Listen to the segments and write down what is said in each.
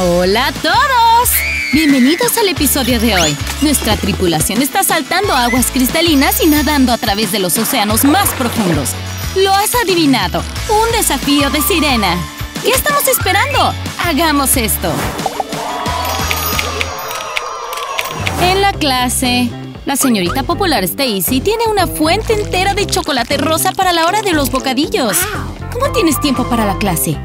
¡Hola a todos! Bienvenidos al episodio de hoy. Nuestra tripulación está saltando aguas cristalinas y nadando a través de los océanos más profundos. Lo has adivinado, un desafío de sirena. ¿Qué estamos esperando? Hagamos esto. En la clase, la señorita popular Stacy tiene una fuente entera de chocolate rosa para la hora de los bocadillos. ¿Cómo tienes tiempo para la clase?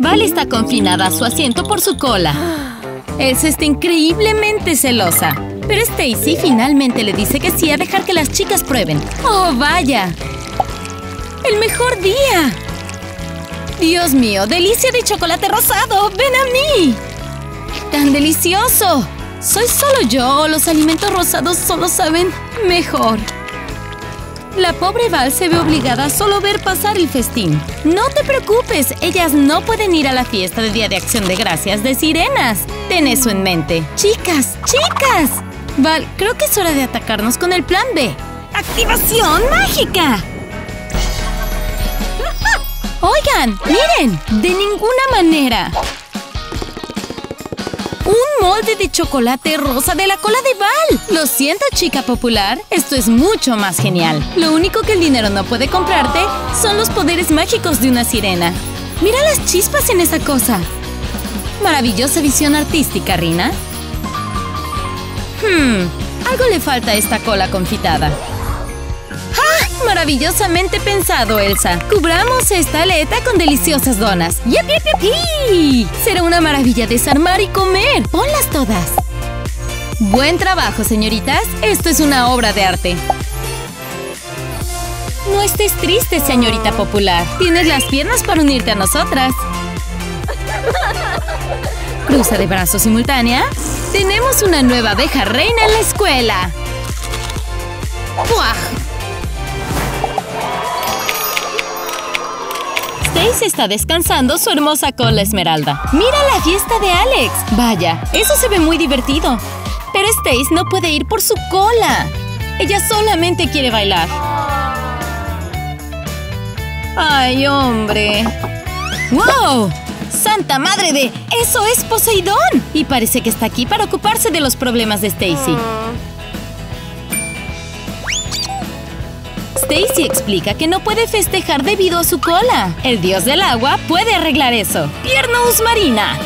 Val está confinada a su asiento por su cola. Elsa está increíblemente celosa. Pero Stacy finalmente le dice que sí a dejar que las chicas prueben. ¡Oh, vaya! ¡El mejor día! ¡Dios mío! ¡Delicia de chocolate rosado! ¡Ven a mí! ¡Tan delicioso! ¿Soy solo yo o los alimentos rosados solo saben mejor? La pobre Val se ve obligada a solo ver pasar el festín. No te preocupes, ellas no pueden ir a la fiesta de Día de Acción de Gracias de Sirenas. Ten eso en mente. ¡Chicas! ¡Chicas! Val, creo que es hora de atacarnos con el plan B. ¡Activación mágica! Oigan, miren, de ninguna manera. ¡Un molde de chocolate rosa de la cola de Val! Lo siento, chica popular. Esto es mucho más genial. Lo único que el dinero no puede comprarte son los poderes mágicos de una sirena. ¡Mira las chispas en esa cosa! Maravillosa visión artística, Rina. Hmm, algo le falta a esta cola confitada. Maravillosamente pensado, Elsa. Cubramos esta aleta con deliciosas donas. ¡Yipi, yipi! Será una maravilla desarmar y comer. Ponlas todas. Buen trabajo, señoritas. Esto es una obra de arte. No estés triste, señorita popular. Tienes las piernas para unirte a nosotras. Cruza de brazos simultánea. Tenemos una nueva abeja reina en la escuela. ¡Puaj! Stace está descansando su hermosa cola esmeralda. ¡Mira la fiesta de Alex! Vaya, eso se ve muy divertido. Pero Stace no puede ir por su cola. Ella solamente quiere bailar. ¡Ay, hombre! ¡Wow! ¡Santa madre de... ¡Eso es Poseidón! Y parece que está aquí para ocuparse de los problemas de Stacy. Stacy explica que no puede festejar debido a su cola. El dios del agua puede arreglar eso. ¡Piernus Marina!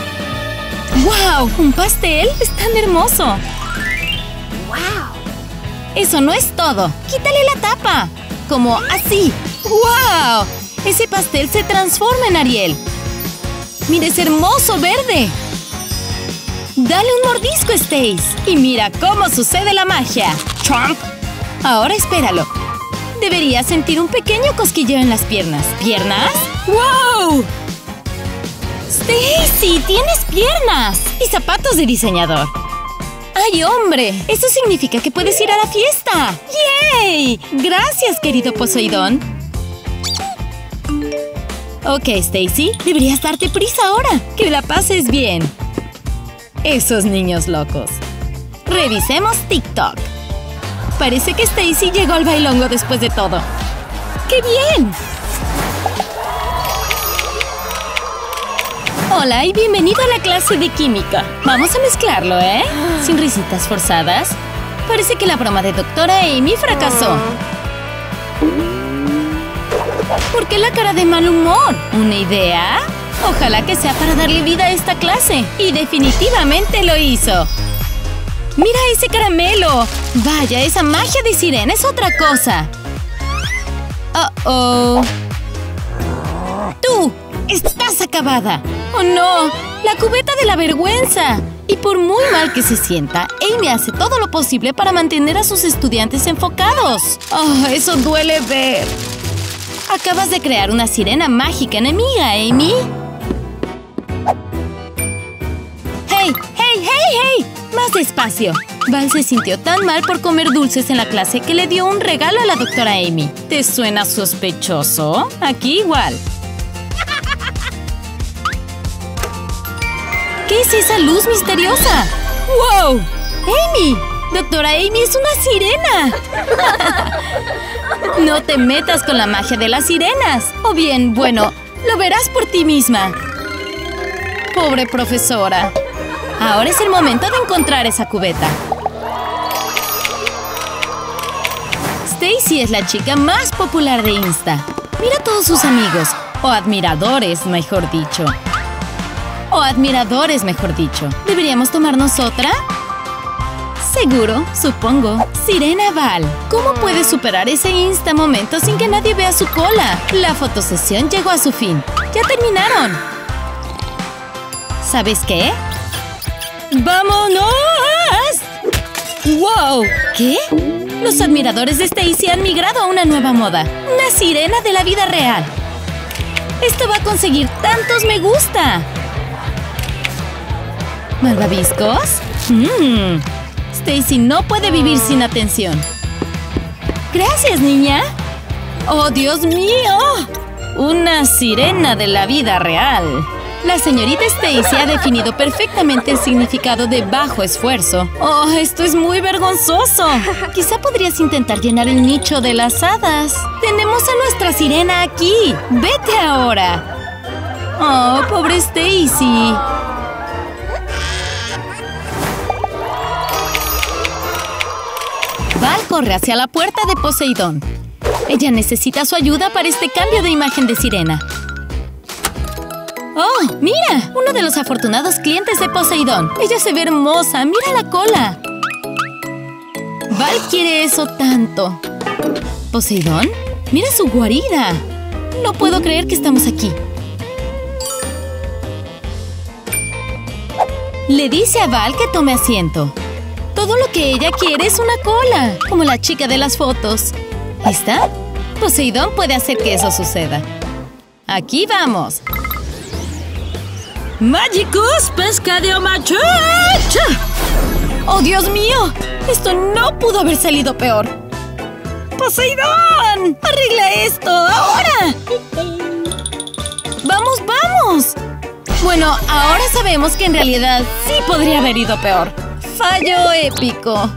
¡Wow! ¿Un pastel? ¡Es tan hermoso! ¡Wow! Eso no es todo. ¡Quítale la tapa! Como así. ¡Wow! Ese pastel se transforma en Ariel. ¡Mira ese hermoso verde! ¡Dale un mordisco, Stace! Y mira cómo sucede la magia. ¡Trump! Ahora espéralo. Deberías sentir un pequeño cosquilleo en las piernas. ¿Piernas? ¡Wow! ¡Stacy! ¡Tienes piernas! Y zapatos de diseñador. ¡Ay, hombre! Eso significa que puedes ir a la fiesta. ¡Yay! Gracias, querido Poseidón. Ok, Stacy, deberías darte prisa ahora. Que la pases bien. Esos niños locos. Revisemos TikTok. Parece que Stacy llegó al bailongo después de todo. ¡Qué bien! Hola y bienvenido a la clase de química. Vamos a mezclarlo, ¿eh? Sin risitas forzadas. Parece que la broma de doctora Amy fracasó. ¿Por qué la cara de mal humor? ¿Una idea? Ojalá que sea para darle vida a esta clase. Y definitivamente lo hizo. ¡Mira ese caramelo! Vaya, esa magia de sirena es otra cosa. Oh, oh. ¡Tú! ¡Estás acabada! ¡Oh, no! ¡La cubeta de la vergüenza! Y por muy mal que se sienta, Amy hace todo lo posible para mantener a sus estudiantes enfocados. ¡Oh, eso duele ver! Acabas de crear una sirena mágica enemiga, Amy. ¡Hey! ¡Hey! ¡Hey! ¡Hey! ¡Más despacio! Val se sintió tan mal por comer dulces en la clase que le dio un regalo a la doctora Amy. ¿Te suena sospechoso? Aquí igual. ¿Qué es esa luz misteriosa? ¡Wow! ¡Amy! ¡Doctora Amy es una sirena! no te metas con la magia de las sirenas. O bien, bueno, lo verás por ti misma. pobre profesora. Ahora es el momento de encontrar esa cubeta. Stacy es la chica más popular de Insta. Mira a todos sus amigos, o admiradores, mejor dicho. O admiradores, mejor dicho. ¿Deberíamos tomarnos otra? Seguro, supongo. Sirena Val. ¿Cómo puedes superar ese insta momento sin que nadie vea su cola? La fotosesión llegó a su fin. ¡Ya terminaron! ¿Sabes qué? ¡Vámonos! ¡Wow! ¿Qué? Los admiradores de Stacy han migrado a una nueva moda. Una sirena de la vida real. Esto va a conseguir tantos me gusta. ¿Malvaviscos? Mmm. Stacy no puede vivir sin atención. Gracias, niña. ¡Oh, Dios mío! Una sirena de la vida real. La señorita Stacy ha definido perfectamente el significado de bajo esfuerzo. ¡Oh, esto es muy vergonzoso! Quizá podrías intentar llenar el nicho de las hadas. ¡Tenemos a nuestra sirena aquí! ¡Vete ahora! ¡Oh, pobre Stacy! Val corre hacia la puerta de Poseidón. Ella necesita su ayuda para este cambio de imagen de sirena. ¡Oh, mira! Uno de los afortunados clientes de Poseidón. Ella se ve hermosa. ¡Mira la cola! Val quiere eso tanto. ¿Poseidón? ¡Mira su guarida! No puedo creer que estamos aquí. Le dice a Val que tome asiento. Todo lo que ella quiere es una cola, como la chica de las fotos. ¿Está? Poseidón puede hacer que eso suceda. Aquí vamos. ¡Magicus Pescadio Macho! ¡Oh, Dios mío! Esto no pudo haber salido peor. ¡Poseidón! ¡Arregla esto! ¡Ahora! ¡Vamos, vamos! Bueno, ahora sabemos que en realidad sí podría haber ido peor. Fallo épico.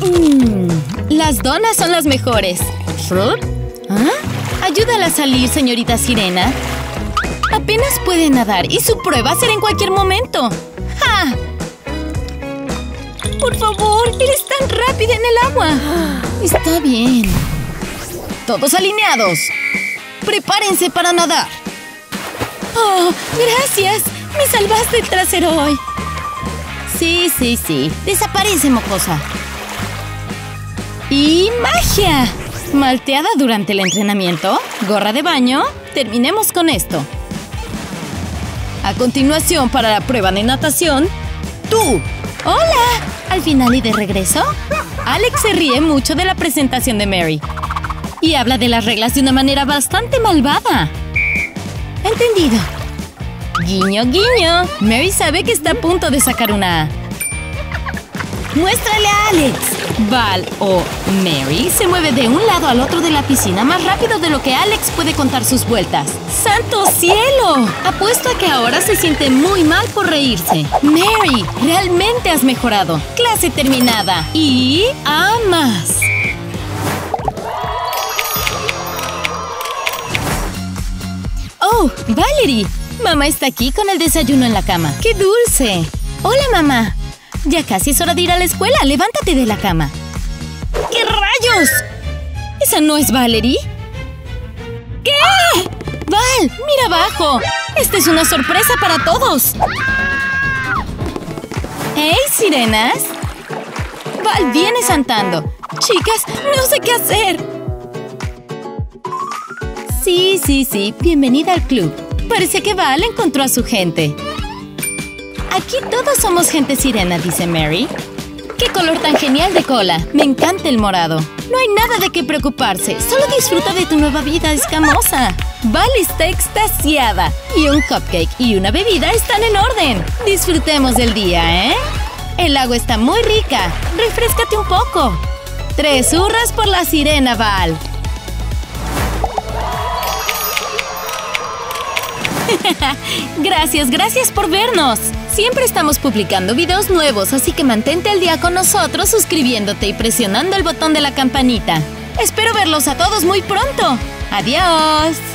Mm, las donas son las mejores. ¿Fruit? ¿Ah? Ayúdala a salir, señorita Sirena. Apenas puede nadar y su prueba será en cualquier momento. ¡Ja! Por favor, eres tan rápida en el agua. Está bien. Todos alineados. Prepárense para nadar. ¡Oh, gracias! ¡Me salvaste el trasero hoy! Sí, sí, sí. Desaparece, mocosa. ¡Y magia! Malteada durante el entrenamiento, gorra de baño. Terminemos con esto. A continuación, para la prueba de natación, tú. ¡Hola! ¿Al final y de regreso? Alex se ríe mucho de la presentación de Mary. Y habla de las reglas de una manera bastante malvada. Entendido. Guiño, guiño. Mary sabe que está a punto de sacar una A. ¡Muéstrale a Alex! Val o Mary se mueve de un lado al otro de la piscina más rápido de lo que Alex puede contar sus vueltas. ¡Santo cielo! Apuesto a que ahora se siente muy mal por reírse. Mary, realmente has mejorado. Clase terminada. Y a más. ¡Oh, Valerie! Mamá está aquí con el desayuno en la cama. ¡Qué dulce! ¡Hola, mamá! Ya casi es hora de ir a la escuela. Levántate de la cama. ¿Qué rayos? ¿Esa no es Valerie? ¿Qué? ¡Val! ¡Mira abajo! ¡Esta es una sorpresa para todos! ¡Hey, sirenas! Val viene saltando. Chicas, no sé qué hacer. Sí, sí, sí. Bienvenida al club. Parece que Val encontró a su gente. Aquí todos somos gente sirena, dice Mary. ¡Qué color tan genial de cola! Me encanta el morado. No hay nada de qué preocuparse. Solo disfruta de tu nueva vida escamosa. Val está extasiada. Y un cupcake y una bebida están en orden. Disfrutemos del día, ¿eh? El agua está muy rica. Refrescate un poco. Tres hurras por la sirena, Val. gracias, gracias por vernos. Siempre estamos publicando videos nuevos, así que mantente al día con nosotros suscribiéndote y presionando el botón de la campanita. Espero verlos a todos muy pronto. ¡Adiós!